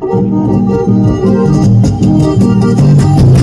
Thank you.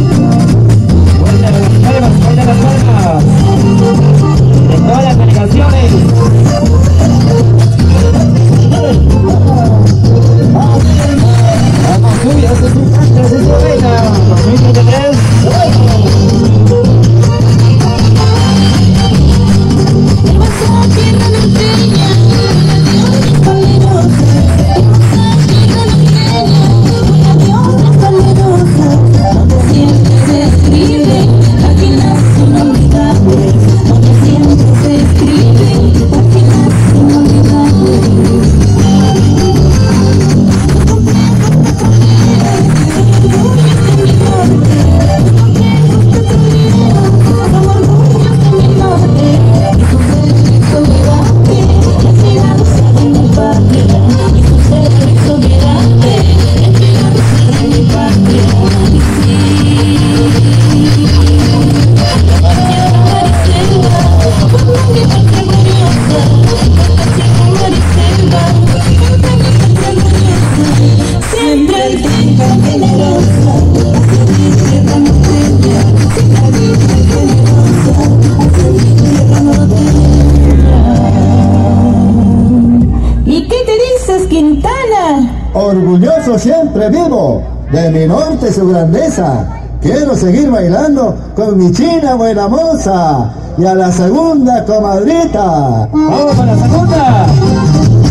Orgulloso siempre vivo de mi norte su grandeza. Quiero seguir bailando con mi china buena moza y a la segunda comadrita. ¡Vamos para la segunda!